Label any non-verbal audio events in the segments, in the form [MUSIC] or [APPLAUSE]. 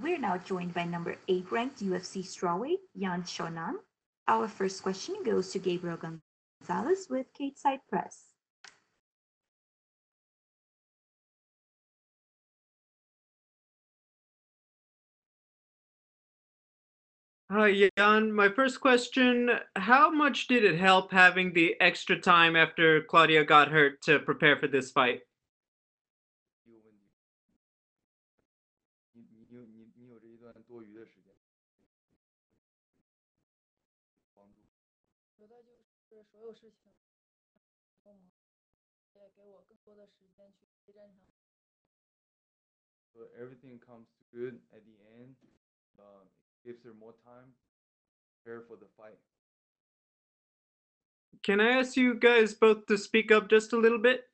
We're now joined by number eight ranked UFC strawweight, Yan Xiaonan. Our first question goes to Gabriel Gonzalez with Cageside Press. Hi, Jan. My first question How much did it help having the extra time after Claudia got hurt to prepare for this fight? 得就是所有事情都忙，也给我更多的时间去备战场。 So everything comes good at the end. Uh, it gives her more time to prepare for the fight. Can I ask you guys both to speak up just a little bit?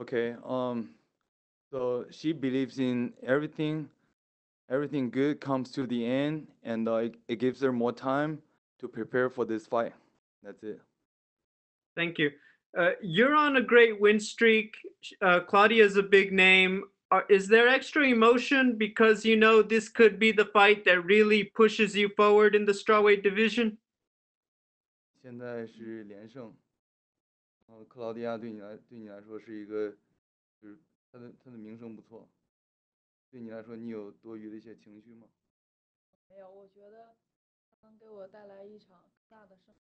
Okay. Um. So she believes in everything. Everything good comes to the end, and uh, it, it gives her more time to prepare for this fight. That's it. Thank you. Uh, you're on a great win streak. Uh, Claudia's a big name. Are, is there extra emotion because you know this could be the fight that really pushes you forward in the strawweight division? 现在是连胜，然后克劳迪亚对你来对你来说是一个，就是他的他的名声不错， 对你来说你有多余的一些情绪吗？没有，我觉得它能给我带来一场更大的胜利，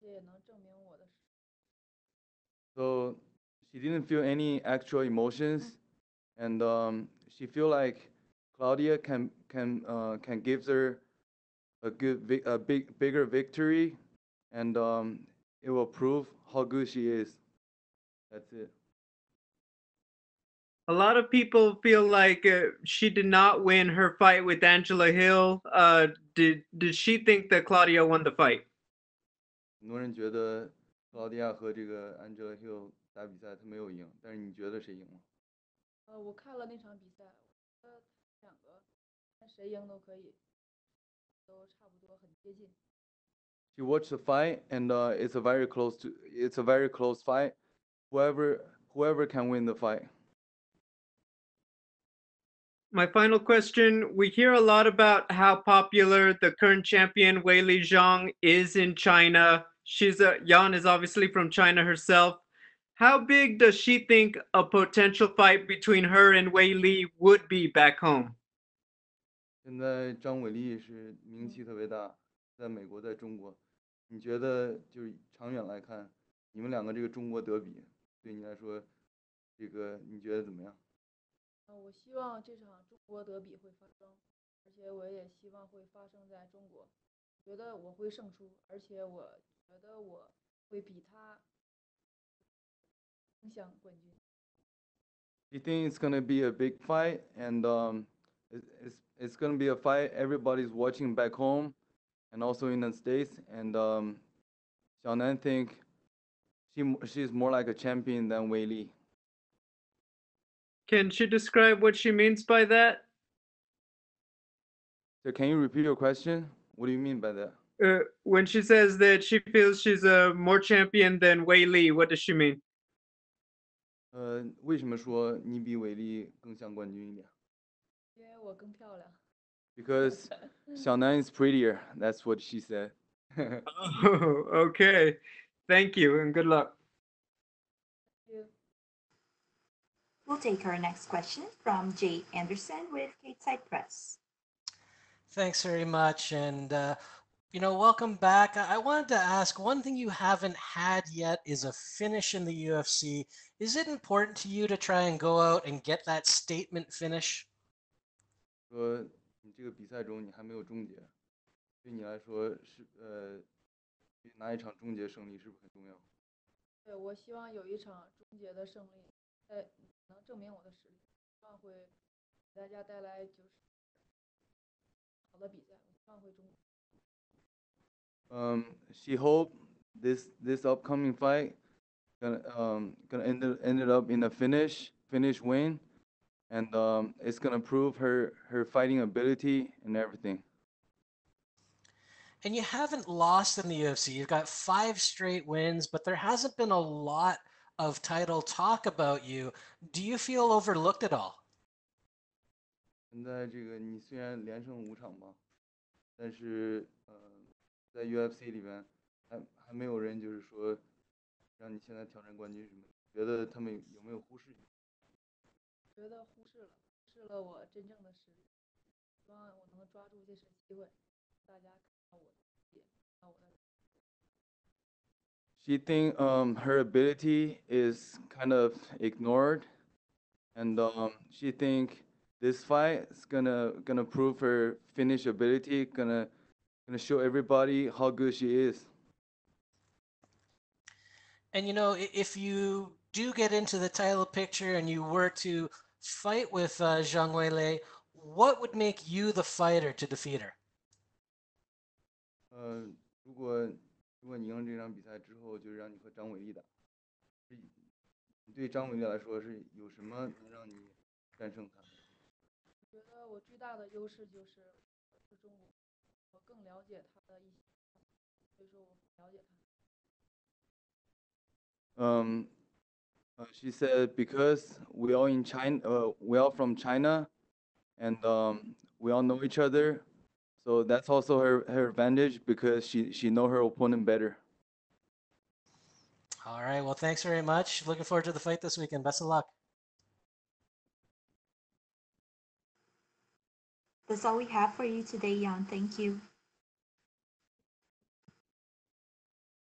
这也能证明我的实力。 So she didn't feel any actual emotions, and um, she feel like Claudia can can uh, can give her a good vic- a big bigger victory, and um, it will prove how good she is. That's it. A lot of people feel like uh, she did not win her fight with Angela Hill. Uh, did did she think that Claudia won the fight? 很多人觉得克劳迪亚和这个 Angela Hill 打比赛，她没有赢，但是你觉得谁赢了？呃，我看了那场比赛，我觉得两个看谁赢都可以，都差不多很接近。 She watched the fight, and uh, it's a very close to it's a very close fight. Whoever whoever can win the fight. my final question. We hear a lot about how popular the current champion Weili Zhang is in China. She's a Yan is obviously from China herself. How big does she think a potential fight between her and Weili would be back home? 现在张伟丽是名气特别大，在美国，在中国，你觉得就是长远来看，你们两个这个中国德比对你来说，这个你觉得怎么样？嗯，我希望这场中国德比会发生，而且我也希望会发生在中国。觉得我会胜出，而且我觉得我会比他更想冠军。You think it's gonna be a big fight, and um, it's it's gonna be a fight everybody's watching back home, and also in the states. And um, Xiaonan think she she's more like a champion than Weili. Can she describe what she means by that? So can you repeat your question? What do you mean by that? Uh, when she says that she feels she's a more champion than Weili, what does she mean? 呃，为什么说你比伟丽更像冠军一点因为我更漂亮。？Because 小南 [LAUGHS] is prettier. That's what she said. [LAUGHS] Oh, okay. Thank you and good luck. We'll take our next question from Jay Anderson with Cageside Press. Thanks very much. And, uh, you know, welcome back. I wanted to ask one thing you haven't had yet is a finish in the UFC. Is it important to you to try and go out and get that statement finish? 说你这个比赛中你还没有终结，对你来说是呃拿一场终结胜利是不是很重要？对，我希望有一场终结的胜利，在能证明我的实力，希望会给大家带来就是好的比赛，我希望会终结。 Um, she hope this this upcoming fight gonna um gonna end it, end it up in a finish finish win, and um it's gonna prove her her fighting ability and everything. And you haven't lost in the UFC. You've got five straight wins, but there hasn't been a lot of title talk about you. Do you feel overlooked at all? 现在这个你虽然连胜五场吧，但是呃，在 UFC 里边还还没有人就是说让你现在挑战冠军什么的，觉得他们有没有忽视你？觉得忽视了，忽视了我真正的实力。希望我能抓住这次机会，大家看到我的优点，看到我的。 She think um her ability is kind of ignored, and um she think this fight is gonna gonna prove her finish ability, gonna gonna show everybody how good she is. And you know, if you do get into the title picture and you were to fight with uh, Zhang Weili, what would make you the fighter to defeat her? 呃，如果你赢了这场比赛之后，就让你和张伟丽打，你对张伟丽来说是有什么能让你战胜他？我觉得我最大的优势就是我是中国，我更了解他的一些，所以说我了解他。Um, uh, she said because we all in China, uh, we all from China, and um, we all know each other, so that's also her her advantage because she she know her opponent better. All right. Well, thanks very much. Looking forward to the fight this weekend. Best of luck. That's all we have for you today, Jan. Thank you.